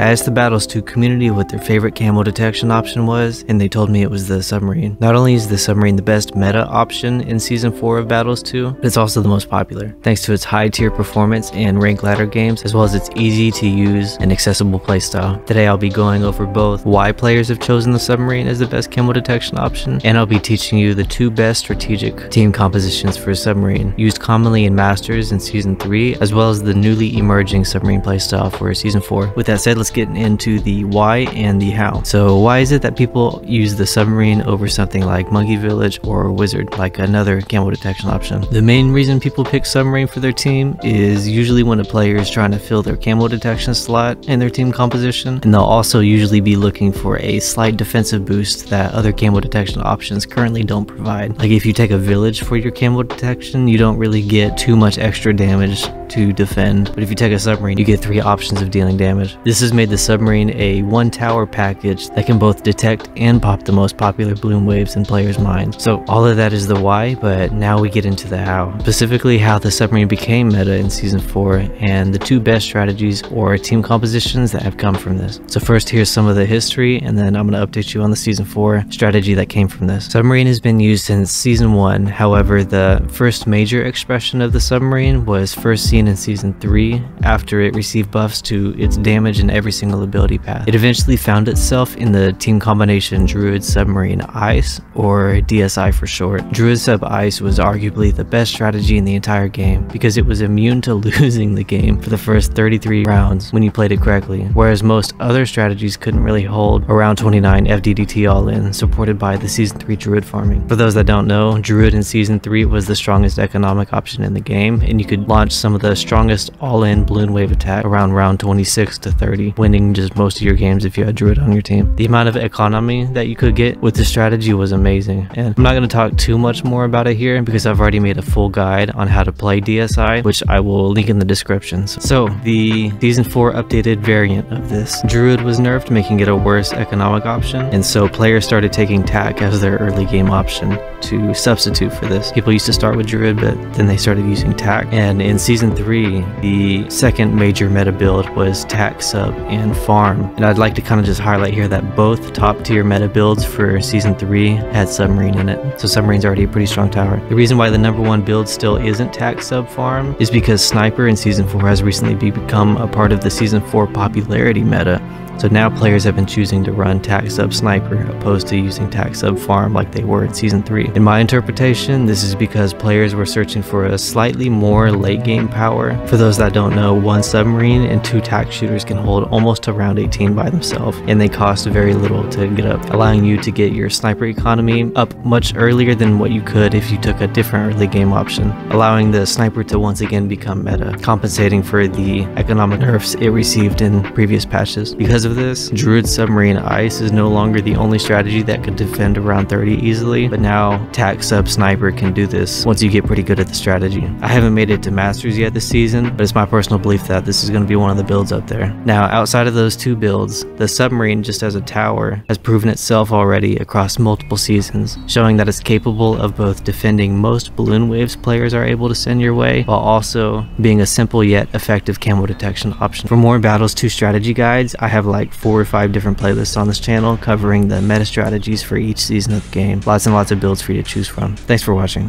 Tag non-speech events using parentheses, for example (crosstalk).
I asked the Battles 2 community what their favorite camo detection option was, and they told me it was the submarine. Not only is the submarine the best meta option in Season 4 of Battles 2, but it's also the most popular, thanks to its high tier performance and rank ladder games, as well as its easy to use and accessible playstyle. Today I'll be going over both why players have chosen the submarine as the best camo detection option, and I'll be teaching you the two best strategic team compositions for a submarine, used commonly in Masters in Season 3, as well as the newly emerging submarine playstyle for Season 4. With that said, let's get into the why and the how. So why is it that people use the submarine over something like Monkey Village or Wizard, like another camo detection option? The main reason people pick submarine for their team is usually when a player is trying to fill their camo detection slot in their team composition, and they'll also usually be looking for a slight defensive boost that other camo detection options currently don't provide. Like if you take a village for your camo detection, you don't really get too much extra damage to defend, but if you take a submarine, you get three options of dealing damage. This has made the submarine a one tower package that can both detect and pop the most popular bloon waves in players' minds. So all of that is the why, but now we get into the how. Specifically how the submarine became meta in season 4 and the two best strategies or team compositions that have come from this. So first here's some of the history and then I'm going to update you on the season 4 strategy that came from this. Submarine has been used since season 1, however the first major expression of the submarine was first seen in season 3 after it received buffs to its damage in every single ability path. It eventually found itself in the team combination Druid Submarine Ice, or DSI for short. Druid Sub Ice was arguably the best strategy in the entire game because it was immune to (laughs) losing the game for the first 33 rounds when you played it correctly, whereas most other strategies couldn't really hold around 29 FDDT all in, supported by the Season 3 Druid farming. For those that don't know, Druid in Season 3 was the strongest economic option in the game, and you could launch some of the strongest all-in balloon wave attack around round 26 to 30, winning just most of your games if you had Druid on your team. The amount of economy that you could get with this strategy was amazing, and I'm not going to talk too much more about it here because I've already made a full guide on how to play DSI, which I will link in the descriptions. So, the Season 4 updated variant of this. Druid was nerfed, making it a worse economic option, and so players started taking Tack as their early game option to substitute for this. People used to start with Druid, but then they started using Tack, and in Season 3, the second major meta build was Tack sub and farm, and I'd like to kind of just highlight here that both top tier meta builds for Season 3 had Submarine in it, so Submarine's already a pretty strong tower. The reason why the number one build still isn't Tack sub farm is because Sniper in Season 4 has recently become a part of the Season 4 popularity meta, so now players have been choosing to run Tack sub sniper opposed to using Tack sub farm like they were in season 3. In my interpretation, this is because players were searching for a slightly more late game power. For those that don't know, one submarine and two Tack shooters can hold almost to round 18 by themselves and they cost very little to get up, allowing you to get your sniper economy up much earlier than what you could if you took a different early game option, allowing the sniper to once again become meta, compensating for the economic nerfs it received in previous patches. Because of of this, Druid Submarine Ice is no longer the only strategy that could defend around 30 easily, but now Tack Sub Sniper can do this once you get pretty good at the strategy. I haven't made it to Masters yet this season, but it's my personal belief that this is going to be one of the builds up there. Now, outside of those two builds, the Submarine just as a tower has proven itself already across multiple seasons, showing that it's capable of both defending most balloon waves players are able to send your way, while also being a simple yet effective camo detection option. For more Battles 2 strategy guides, I have like like four or five different playlists on this channel covering the meta strategies for each season of the game. Lots and lots of builds for you to choose from. Thanks for watching.